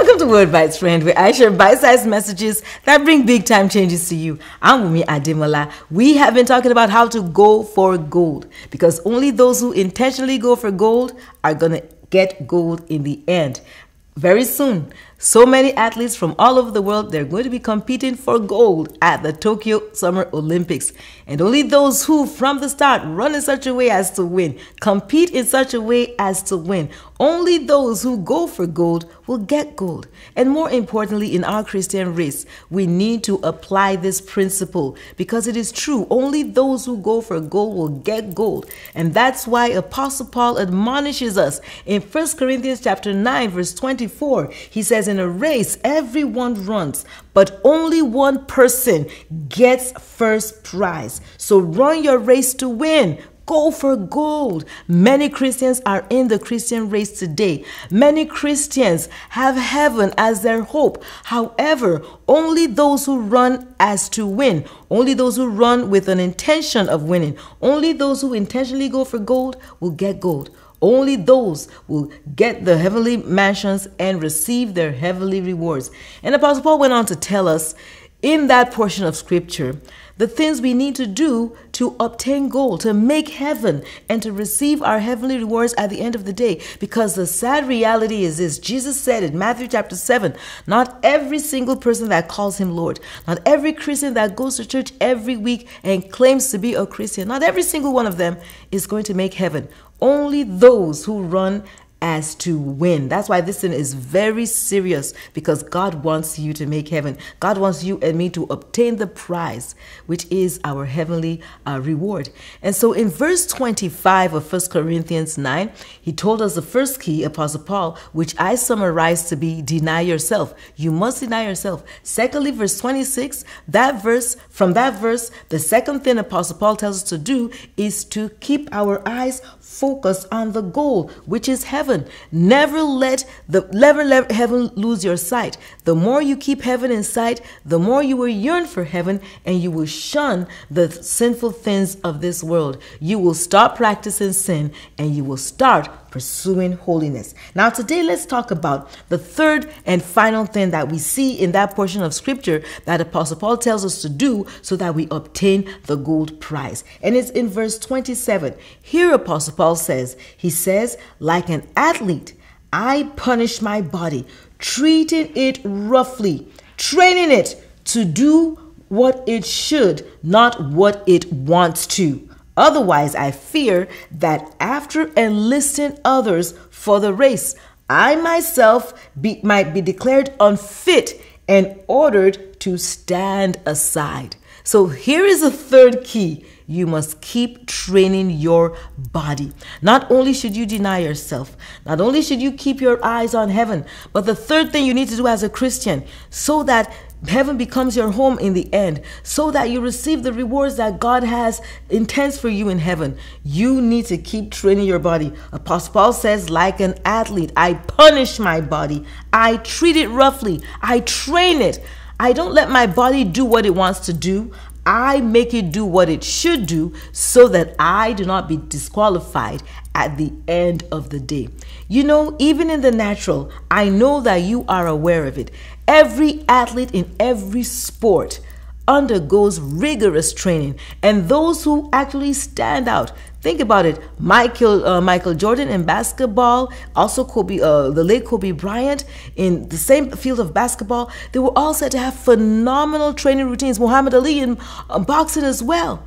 Welcome to WordBites, friend, where I share bite-sized messages that bring big-time changes to you. I'm Wumi Ademola. We have been talking about how to go for gold because only those who intentionally go for gold are going to get gold in the end. Very soon, so many athletes from all over the world, they're going to be competing for gold at the Tokyo Summer Olympics. And only those who, from the start, run in such a way as to win, compete in such a way as to win, only those who go for gold will get gold. And more importantly, in our Christian race, we need to apply this principle because it is true. Only those who go for gold will get gold. And that's why Apostle Paul admonishes us in 1 Corinthians chapter 9, verse 24. He says, In a race, everyone runs, but only one person gets first prize. So run your race to win. Go for gold. Many Christians are in the Christian race today. Many Christians have heaven as their hope. However, only those who run as to win, only those who run with an intention of winning, only those who intentionally go for gold will get gold. Only those will get the heavenly mansions and receive their heavenly rewards. And Apostle Paul went on to tell us in that portion of scripture the things we need to do to obtain gold, to make heaven, and to receive our heavenly rewards at the end of the day. Because the sad reality is this Jesus said in Matthew chapter 7 not every single person that calls him Lord, not every Christian that goes to church every week and claims to be a Christian, not every single one of them is going to make heaven. Only those who run as to win. That's why this thing is very serious because God wants you to make heaven. God wants you and me to obtain the prize, which is our heavenly uh, reward. And so in verse 25 of 1 Corinthians 9, he told us the first key, Apostle Paul, which I summarize to be deny yourself. You must deny yourself. Secondly, verse 26, that verse, from that verse, the second thing Apostle Paul tells us to do is to keep our eyes focused on the goal, which is heaven. Never let the never let heaven lose your sight. The more you keep heaven in sight, the more you will yearn for heaven and you will shun the sinful things of this world. You will stop practicing sin and you will start pursuing holiness. Now, today, let's talk about the third and final thing that we see in that portion of scripture that Apostle Paul tells us to do so that we obtain the gold prize. And it's in verse 27. Here, Apostle Paul says, He says, like an athlete, I punish my body, treating it roughly, training it to do what it should, not what it wants to. Otherwise, I fear that after enlisting others for the race, I myself be, might be declared unfit and ordered to stand aside. So here is the third key. You must keep training your body. Not only should you deny yourself, not only should you keep your eyes on heaven, but the third thing you need to do as a Christian so that heaven becomes your home in the end so that you receive the rewards that God has intends for you in heaven. You need to keep training your body. Apostle Paul says, like an athlete, I punish my body. I treat it roughly. I train it. I don't let my body do what it wants to do. I make it do what it should do so that I do not be disqualified at the end of the day. You know, even in the natural, I know that you are aware of it. Every athlete in every sport undergoes rigorous training, and those who actually stand out. Think about it. Michael uh, Michael Jordan in basketball, also Kobe, uh, the late Kobe Bryant in the same field of basketball. They were all said to have phenomenal training routines. Muhammad Ali in uh, boxing as well.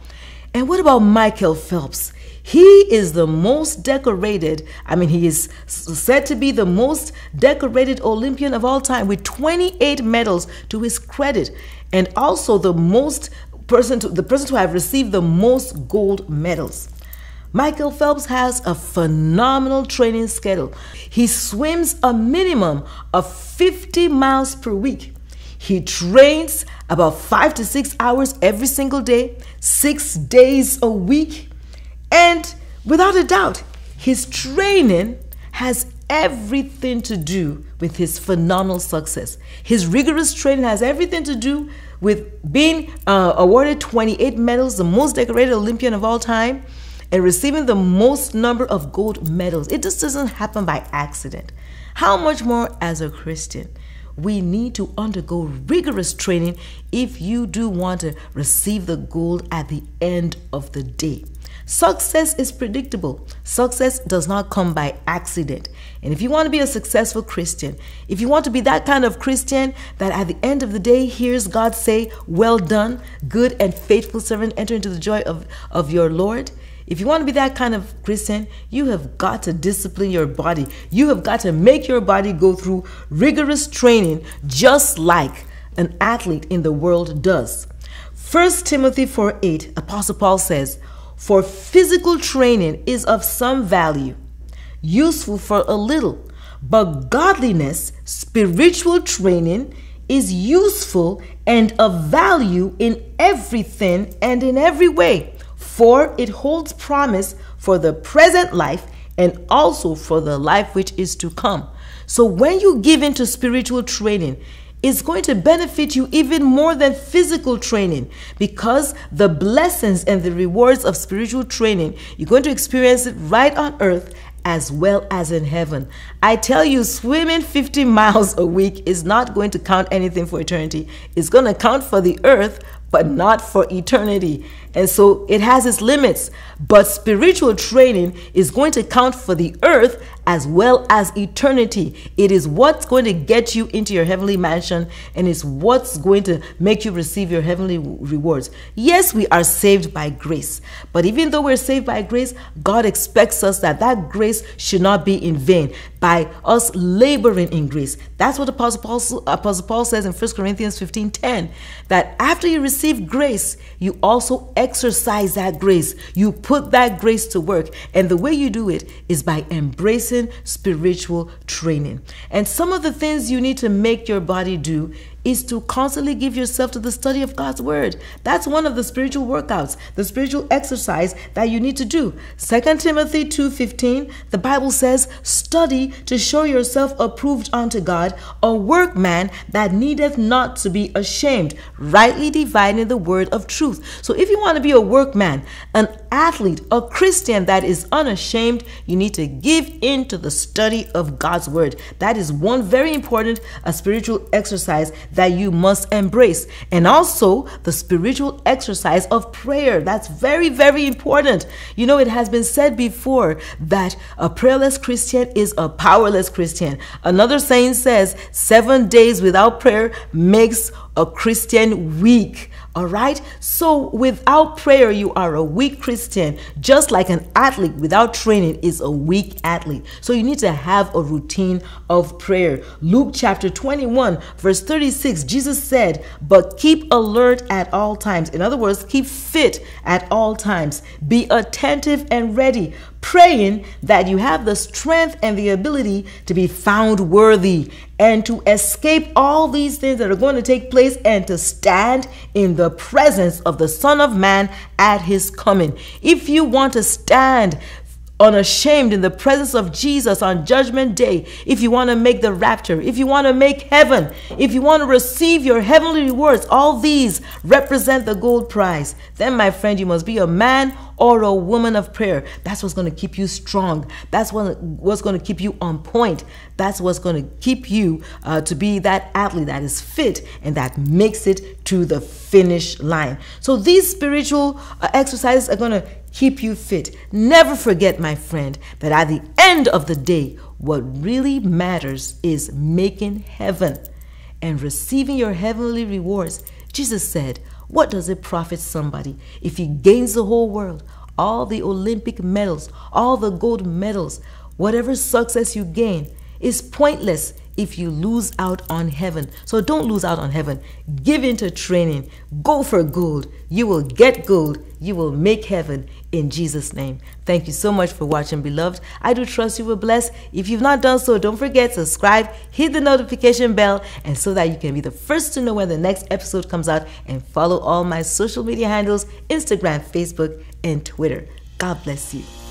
And what about Michael Phelps? He is the most decorated, I mean, he is said to be the most decorated Olympian of all time with 28 medals to his credit, and also the most person to, the person to have received the most gold medals. Michael Phelps has a phenomenal training schedule. He swims a minimum of 50 miles per week. He trains about five to six hours every single day, six days a week. And without a doubt, his training has everything to do with his phenomenal success. His rigorous training has everything to do with being uh, awarded 28 medals, the most decorated Olympian of all time. and receiving the most number of gold medals. It just doesn't happen by accident. How much more as a Christian? We need to undergo rigorous training if you do want to receive the gold at the end of the day. Success is predictable. Success does not come by accident. And if you want to be a successful Christian, if you want to be that kind of Christian that at the end of the day hears God say, Well done, good and faithful servant, enter into the joy of, of your Lord. If you want to be that kind of Christian, you have got to discipline your body. You have got to make your body go through rigorous training just like an athlete in the world does. 1 Timothy 4 8, Apostle Paul says, for physical training is of some value, useful for a little, but godliness, spiritual training, is useful and of value in everything and in every way, for it holds promise for the present life and also for the life which is to come. So when you give into spiritual training, it's going to benefit you even more than physical training because the blessings and the rewards of spiritual training, you're going to experience it right on earth as well as in heaven. I tell you, swimming 50 miles a week is not going to count anything for eternity. It's going to count for the earth, but not for eternity. And so it has its limits. But spiritual training is going to count for the earth as well as eternity. It is what's going to get you into your heavenly mansion and it's what's going to make you receive your heavenly rewards. Yes, we are saved by grace. But even though we're saved by grace, God expects us that that grace should not be in vain by us laboring in grace. That's what Apostle Paul, Apostle Paul says in 1 Corinthians 15 10 that after you receive grace, you also exercise that grace. You put that grace to work. And the way you do it is by embracing spiritual training. And some of the things you need to make your body do is to constantly give yourself to the study of God's word. That's one of the spiritual workouts, the spiritual exercise that you need to do. 2 Timothy 2:15, the Bible says, "Study to show yourself approved unto God, a workman that needeth not to be ashamed, rightly dividing the word of truth." So if you want to be a workman, an athlete, a Christian that is unashamed, you need to give in to the study of God's word. That is one very important a spiritual exercise that you must embrace. And also the spiritual exercise of prayer. That's very, very important. You know, it has been said before that a prayerless Christian is a powerless Christian. Another saying says, seven days without prayer makes a Christian weak. All right? So without prayer, you are a weak Christian, just like an athlete without training is a weak athlete. So you need to have a routine of prayer. Luke chapter 21, verse 36, Jesus said, But keep alert at all times. In other words, keep fit at all times. Be attentive and ready praying that you have the strength and the ability to be found worthy and to escape all these things that are going to take place and to stand in the presence of the Son of Man at his coming. If you want to stand unashamed in the presence of Jesus on Judgment Day, if you want to make the rapture, if you want to make heaven, if you want to receive your heavenly rewards, all these represent the gold prize, then, my friend, you must be a man or a woman of prayer. That's what's going to keep you strong. That's what, what's going to keep you on point. That's what's going to keep you uh, to be that athlete that is fit and that makes it to the finish line. So these spiritual uh, exercises are going to keep you fit. Never forget, my friend, that at the end of the day, what really matters is making heaven and receiving your heavenly rewards. Jesus said, what does it profit somebody if he gains the whole world, all the Olympic medals, all the gold medals, whatever success you gain is pointless if you lose out on heaven. So don't lose out on heaven. Give into training. Go for gold. You will get gold. You will make heaven in Jesus' name. Thank you so much for watching, beloved. I do trust you were blessed. If you've not done so, don't forget subscribe, hit the notification bell, and so that you can be the first to know when the next episode comes out and follow all my social media handles Instagram, Facebook, and Twitter. God bless you.